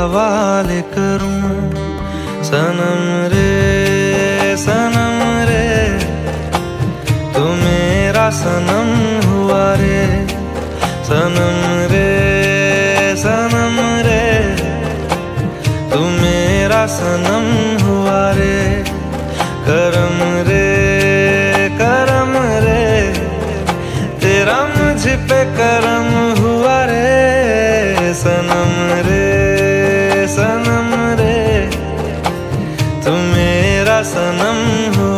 हवाले करूँ। सनम रे सनम रे, तू मेरा सनम हुआ रे। सनम रे सनम रे, तू मेरा सनम हुआ रे। करम रे करम रे, तेरा मुझ पे करम तू मेरा सनम हुआ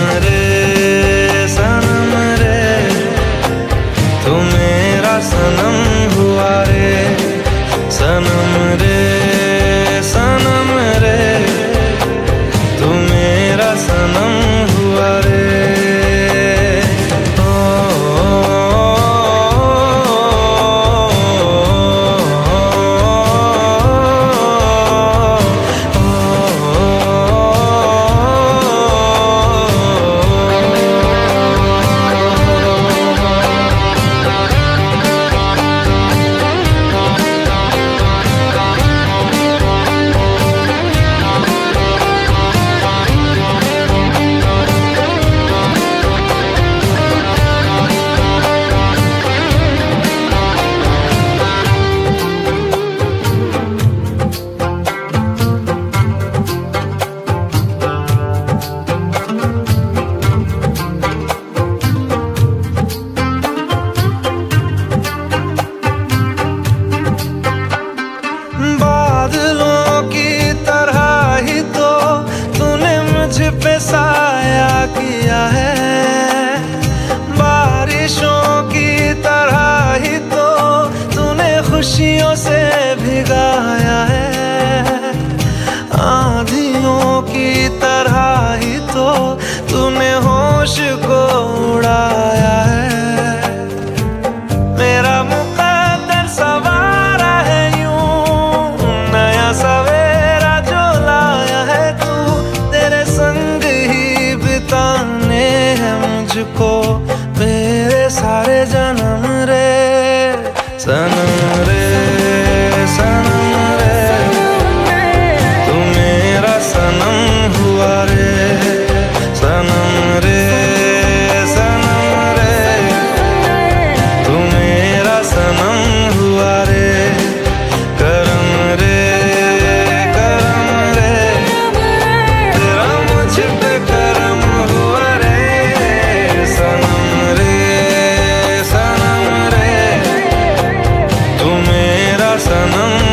सनम रे। खुशियों से भिगाया है। आंधियों की तरह ही तो तूने होश को उड़ाया है। मेरा मुकद्दर सवारा है यूँ, नया सवेरा जो लाया है तू। तेरे संग ही बिताने हैं मुझको, मेरे सारे जन्म रे। सनम मेरा सनम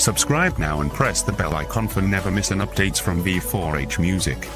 Subscribe now and press the bell icon for never miss an updates from V4H Music.